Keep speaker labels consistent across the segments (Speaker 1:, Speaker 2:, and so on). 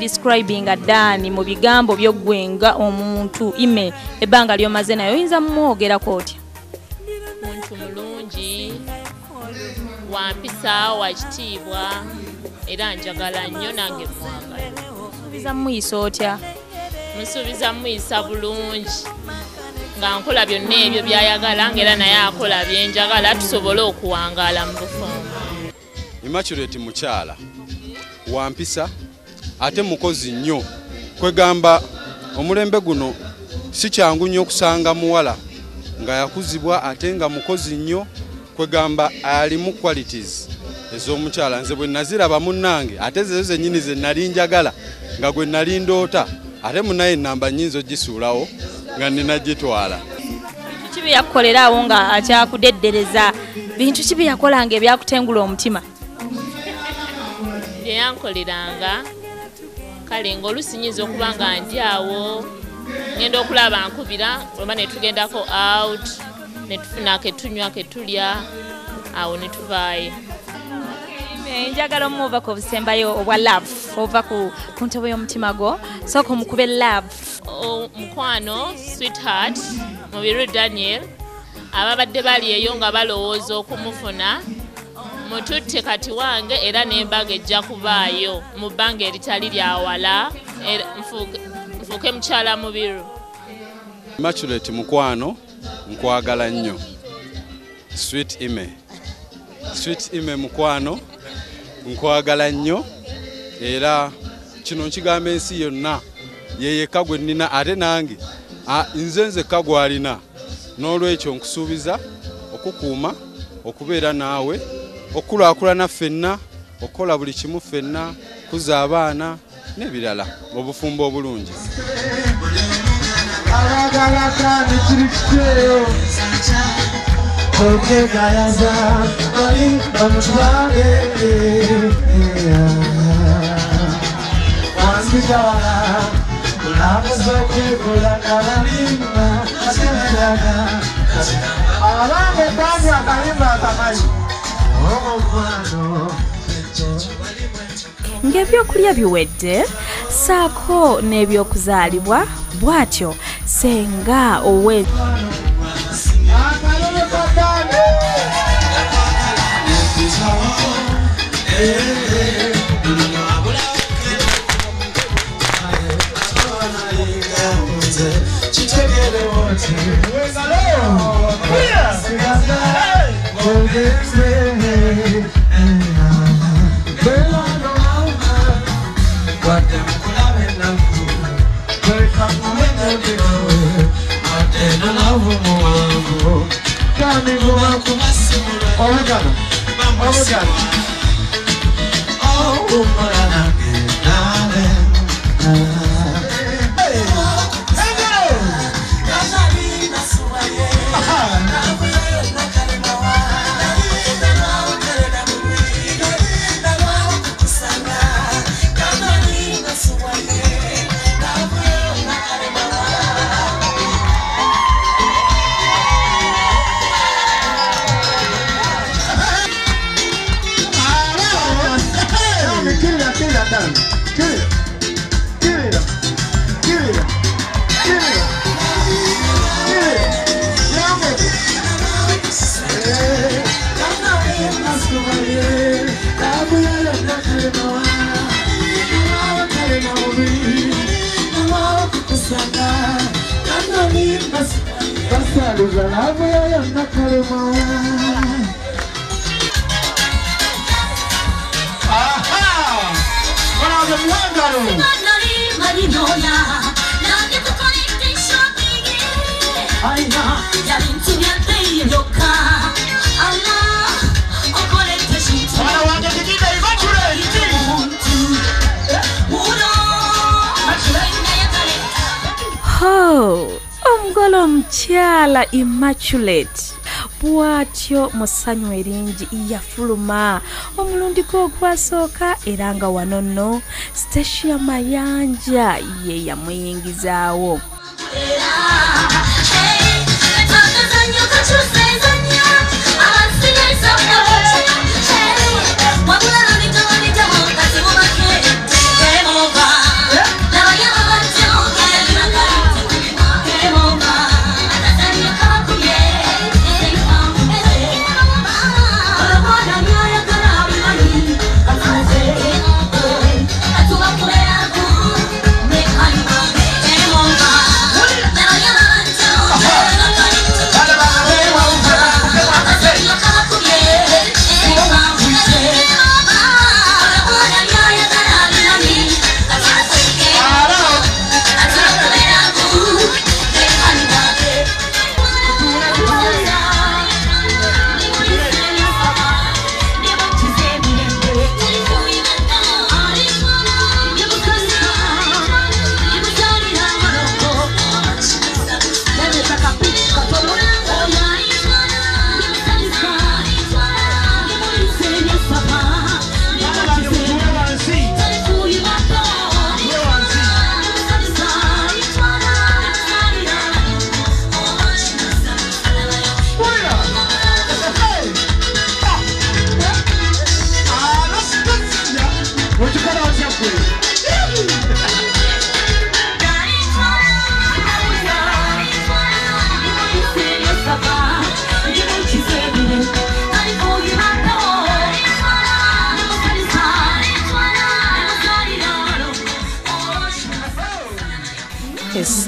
Speaker 1: describinga daani mu bigambo byoggwenga omuntu ime ebbanga lyomaze naye. Oyinza mumwogerako otya?
Speaker 2: Muntu mulungi wampisa wakitiibwa era njagala nnyo nange mwagala
Speaker 1: suubiza mumuyisa otya?
Speaker 2: Musuubiza muyisa bulungi nga nkola byonna ebyo byayagala ngaera naye akola byenjagala tusobole okuwangaala mu bufumbo
Speaker 3: immaculate mukyala wampisa ate mukozi nnyo. Kwegamba omulembe guno si kyangu nnyo okusanga muwala nga yakuzibwa ate nga mukozi nnyo kwegamba alimu qualities ez'omukyala. Nze bwe naziraba munnange ate zezo zennyini ze nali njagala nga gwe nali ndoota ate munaye namba nnyinza ogisuulawo nga ninagitwala
Speaker 1: kiki bye yakukolera awo nga akyakudeddereza bintu ki bye yakolanga ebyakutengula omutima.
Speaker 2: Bye yankoleranga kale ng'oluusi nyinza okuba nga ndi awo ngenda okulaba nkubira oba ne tugendako out ne tufuna ketunywa ketulya awo ne tuvaayo.
Speaker 1: Njagala omuovako obusembayo obwa love ova ku ntebe y'omutima gwo sooka omukube love.
Speaker 2: O- mukwano sweetheart mubiru daniel ababadde bali eyo nga balowooza okumufuna mututte kati wange era n'embaga ejja kubaayo mu bbanga eritali lyawala nfuuke- mukyala mubiru.
Speaker 3: Immaculate mukwano nkwagala nnyo. Sweet ime. Sweet ime mukwano nkwagala nnyo. Era kino nkigamba ensi yonna yeyekka gwe nnina ate nange nze nzekka gw'alina. N'olwekyo nkusuubiza okukuuma okubeera naawe okukulaakulana ffenna okukola buli kimu ffenna kuza abaana n'ebirala obufumbo obulungi.
Speaker 4: Abagala kandi kiri kiteeyo okegayaza bali bamutwale. Wanzijawala kulamuza okwekola kabalimba atemeraga abange kandi akalimba akamanyi omukwano
Speaker 1: ng'ebyokulya biwedde saako n'ebyokuzaalibwa bw'atyo senga owe
Speaker 4: akalulu Oregano. Oregano. Oh, Oregano. Kuza labu ya Aha! Wana
Speaker 1: ho omugole omukyala immaculate. Bw'atyo mu ssanyu eringi yafuluma. Omulundi gwe ogwasooka era nga wano nno stasia mayanja ye yamuyingizaawo.
Speaker 5: Wabula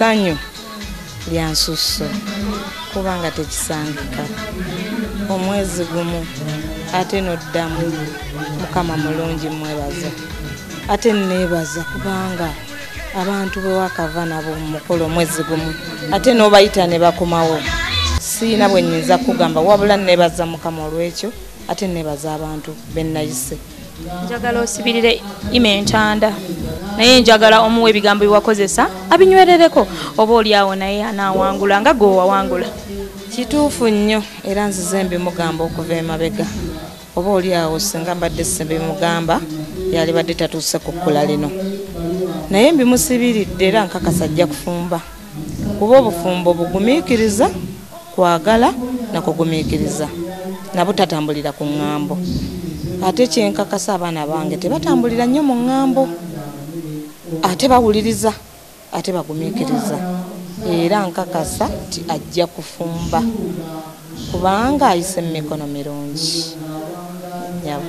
Speaker 5: essanyu lya nsusso kubanga tekisangika. Omwezi gumu ate noddamu mukama mulungi mwebaza ate neebaza kubanga abantu bwe wakava nabo mu mukolo omwezi gumu ate n'obayita ne bakomawo siina bwe nnyinza kugamba wabula neebaza mukama olw'ekyo ate neebaza abantu bennayise
Speaker 1: njagala osibirire ima entanda naye njagala omuwa ebigambo byewakozesa abinywerereko. Oba oliawo naye anawangula nga gwe wawangula
Speaker 5: kituufu nnyo era nzize mbimugamba okuva emabega. Oba oli awo singa mbadde simbimugamba yali badde tatuuse ku kkula lino. Naye mbimusibiridde era nkakasa ajja kufumba. Kuba obufumbo bugumiikiriza kwagala nakugumiikiriza nabutatambulira ku ŋŋambo. Ate kyenkakasa abaana bange tebatambulira nnyo mu ŋŋambo ate bawuliriza ate bagumiikiriza era nkakasa ti ajja kufumba kubanga ayise mu mikono mirungi Yabo.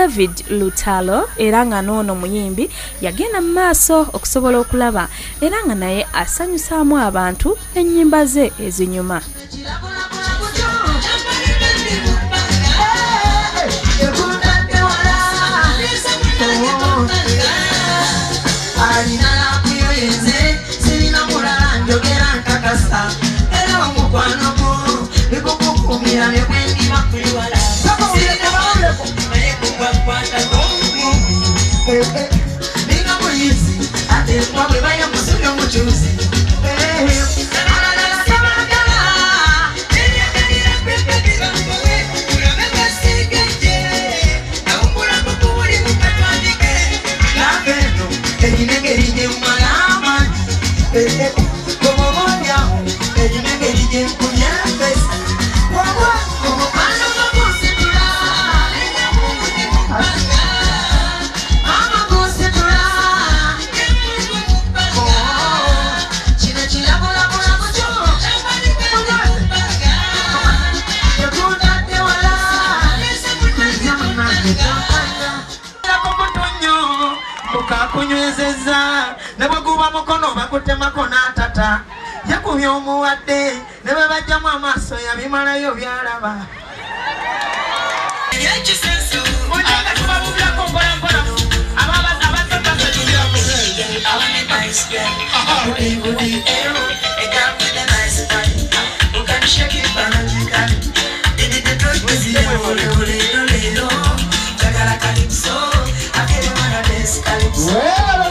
Speaker 6: David lutalo era nga n'ono muyimbi yagenda mu maaso okusobola okulaba era nga naye asanyusaamu abantu n'ennyimba ze ezinyuma
Speaker 7: Como moña, ellos me querían mukakunywezeza ne bwe guba mukono bakutemako n'atata yakubye omuwadde ne bwe bajjamu amaaso yabimalayo byalaba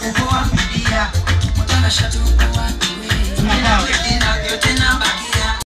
Speaker 7: kukuwa fidia, mchana shatukuwa tuwe, tena ndio tena baba